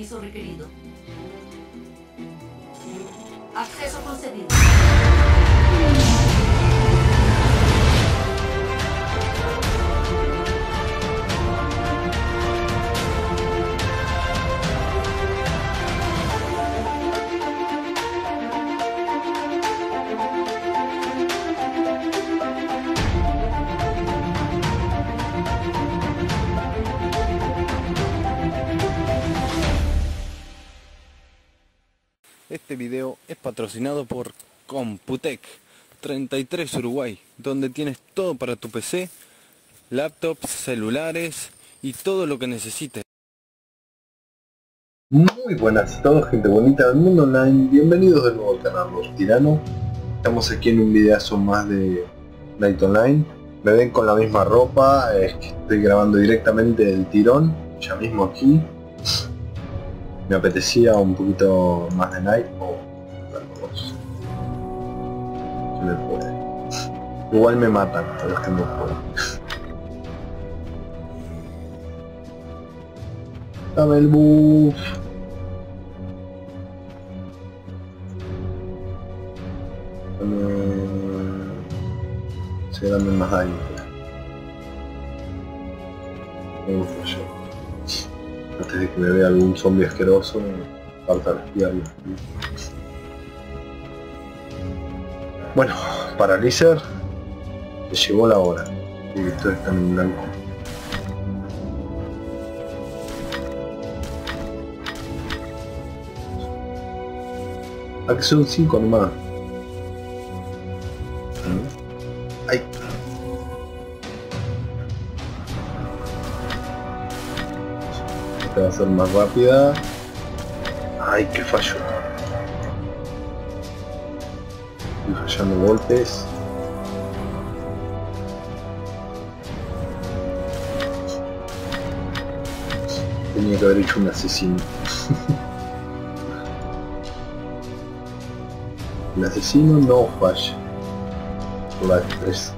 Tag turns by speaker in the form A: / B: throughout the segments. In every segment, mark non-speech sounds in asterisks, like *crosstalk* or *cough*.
A: permiso requerido. Acceso concedido.
B: Este video es patrocinado por Computec 33 Uruguay, donde tienes todo para tu PC, laptops, celulares y todo lo que necesites.
C: Muy buenas a todos, gente bonita del mundo online. Bienvenidos de nuevo al canal Los Tirano. Estamos aquí en un videazo más de Night Online. Me ven con la misma ropa, es que estoy grabando directamente del tirón, ya mismo aquí. Me apetecía un poquito más de Night Igual me matan, pero es que no puedo. Dame el buff. Dame... Sí, dame más daño. Me gusta yo. Antes de que me vea algún zombie asqueroso, falta respirar. Bueno, Paralyzer, te llegó la hora. Y esto está en blanco. Acción 5 nomás. Ay. Esta va a ser más rápida. Ay, qué fallo. Estoy fallando golpes. Tenía que haber hecho un asesino. El asesino no falla. Por la destreza.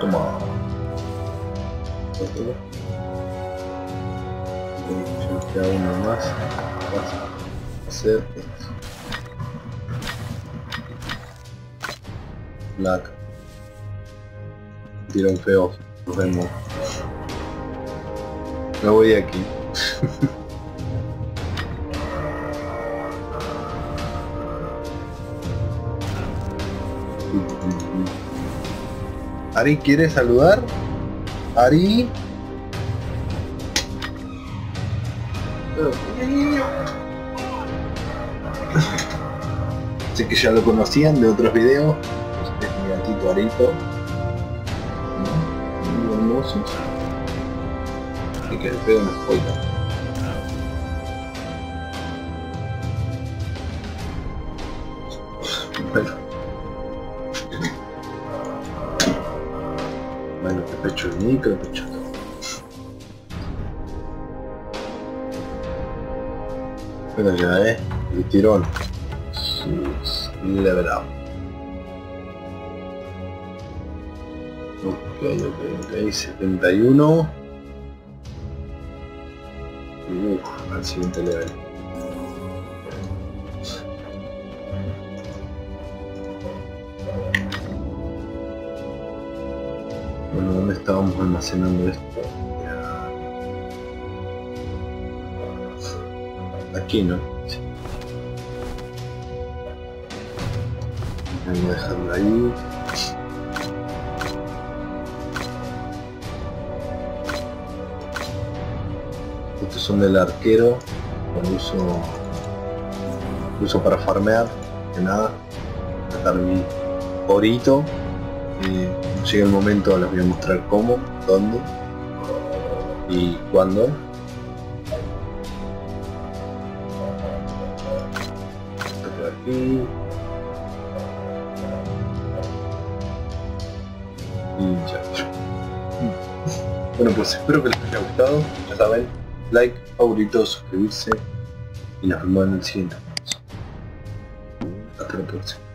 C: Toma. Otro. Nos queda uno más. Vamos a hacer esto. Black. Tirón feo. Nos vemos. Me voy de aquí. *laughs* Ari, ¿quiere saludar? Ari. *laughs* Sé que ya lo conocían de otros videos. Este es mi gatito Arito. Muy hermosos. Así que le pego una spoiler. Bueno. Bueno, te pecho el micro, te pecho todo. Bueno ya, eh. El tirón. Level up. Ok, ok, ok. 71. Siguiente level. Bueno, ¿dónde estábamos almacenando esto? Aquí, ¿no? Sí. Vamos a dejarlo ahí. Estos son del arquero. Lo uso, uso para farmear. Que nada. Sacar mi orito. Llegue el momento les voy a mostrar cómo, dónde y cuándo. Aquí. Y ya. *laughs* Bueno pues espero que les haya gustado. Ya saben, like, favorito, suscribirse y nos vemos en el siguiente. Hasta la próxima.